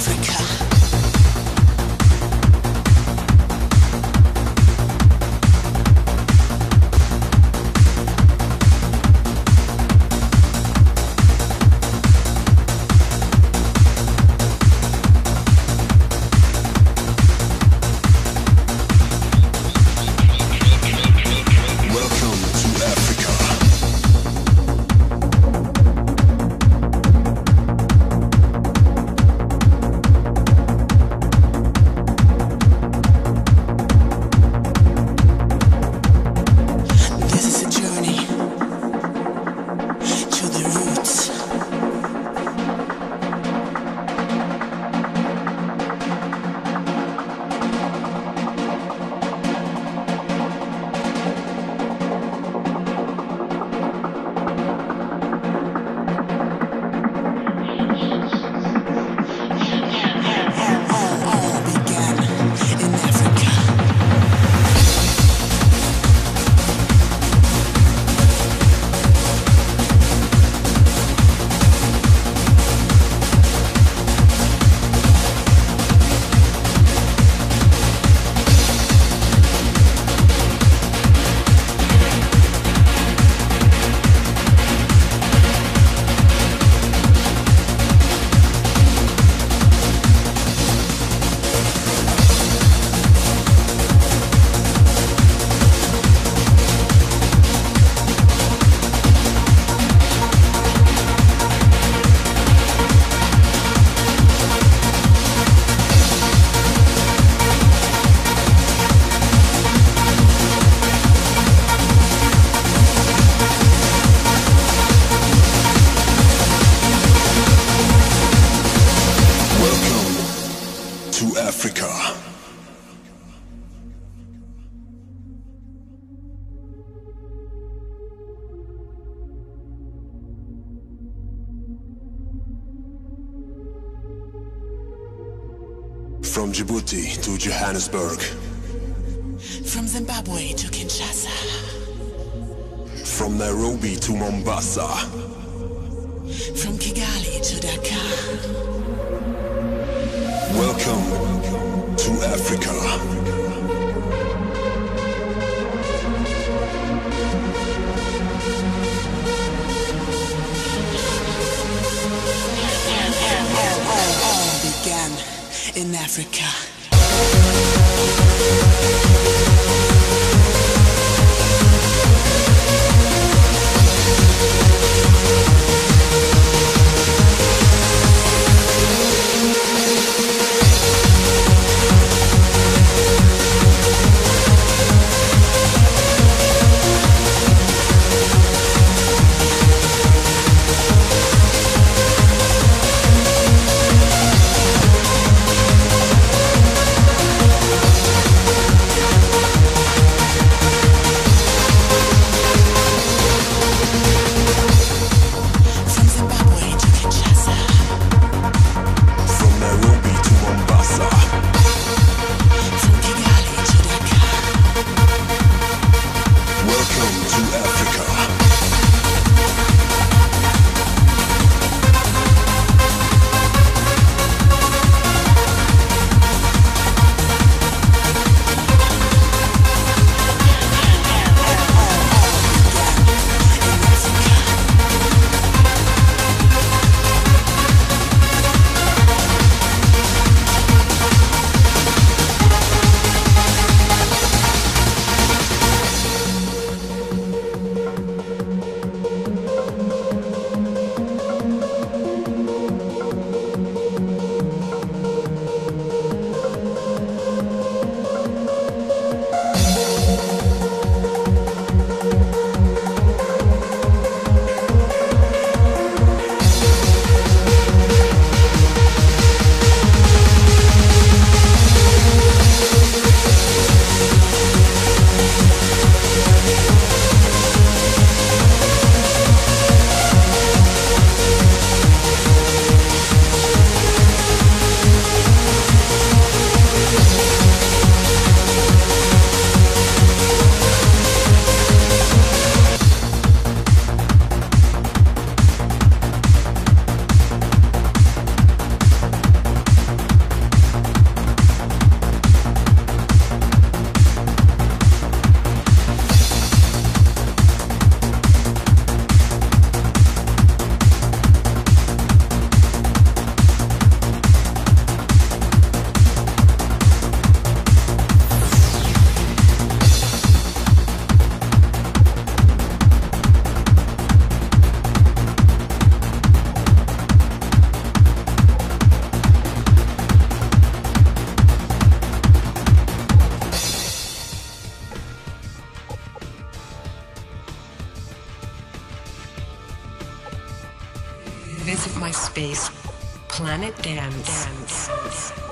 Africa. Africa. From Djibouti to Johannesburg. From Zimbabwe to Kinshasa. From Nairobi to Mombasa. From Kigali to Dakar. Welcome to Africa. Planet Dance. Dance.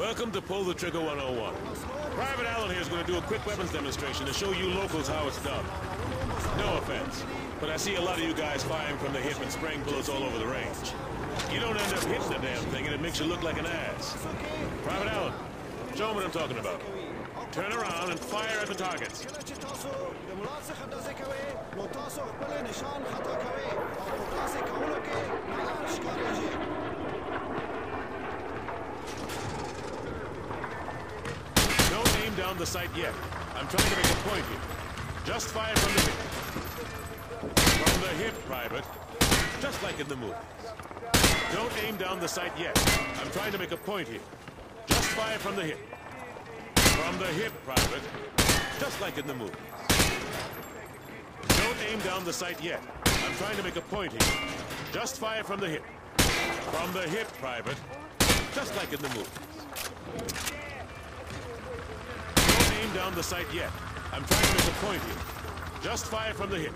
Welcome to Pull the Trigger 101. Private Allen here is going to do a quick weapons demonstration to show you locals how it's done. No offense, but I see a lot of you guys firing from the hip and spraying bullets all over the range. You don't end up hitting the damn thing and it makes you look like an ass. Private Allen, show 'em what I'm talking about. Turn around and fire at the targets. The sight yet. I'm trying to make a point here. Just fire from the hip. From the hip, Private. Just like in the movie. Don't aim down the sight yet. I'm trying to make a point here. Just fire from the hip. From the hip, Private. Just like in the movie. Don't aim down the sight yet. I'm trying to make a point here. Just fire from the hip. From the hip, Private. Just like in the movie. Aim down the sight yet. I'm trying to make a point here. Just fire from the hip.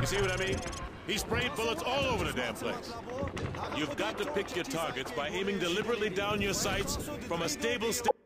You see what I mean? He sprayed bullets all over the damn place. You've got to pick your targets by aiming deliberately down your sights from a stable... St